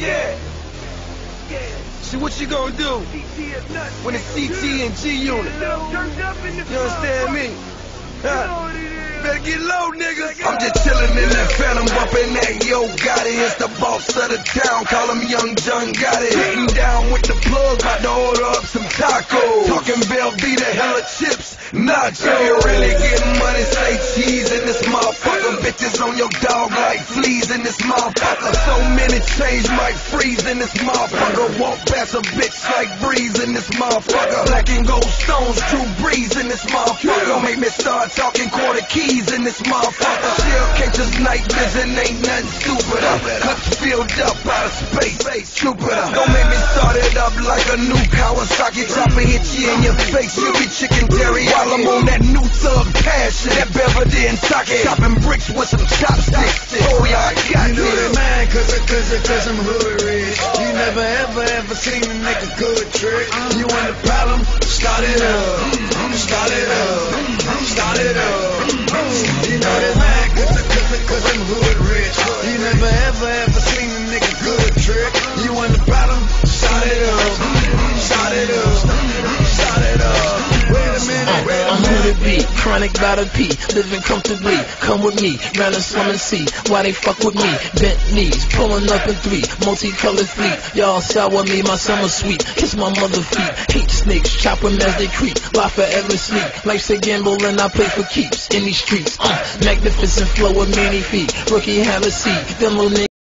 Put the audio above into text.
Yeah. See what you gonna do when it's CT and G unit? You understand me? Huh? Better get low, niggas. I'm just chillin' in that phantom, bumpin' that Yo Gotti. It's the boss of the town, call him Young John got Gotti. Hitting down with the plug, about to order up some tacos. Talking Velveeta, hella chips, nachos. If you really getting money, say cheese in this motherfucker. Bitches on your dog like fleas in this motherfucker. Many change might freeze in this motherfucker. Walk past a bitch like breeze in this motherfucker. Black and gold stones, Drew Brees in this motherfucker. Make me start talking quarter keys in this motherfucker. Still catches night vision, ain't nothing stupider. Cups filled up out of space, stupider. Don't make me start it up like a new Kawasaki. Drop a hit you in your face, you be chicken terry. While I'm on that new thug passion, that Beverly and Sake. Chopping bricks with some chopsticks. Cause, I'm hood rich. You never ever ever seen a nigga good trick. You want a problem? Be, chronic by the P, living comfortably. Come with me, round the slum and see why they fuck with me. Bent knees, pulling up in three, multicolored fleet. Y'all sour me, my summer sweet. Kiss my mother feet, hate snakes, chop 'em as they creep. Why forever sleep? Life's a gamble and I play for keeps in these streets. Uh, magnificent flow of many feet, rookie have a seat. Them little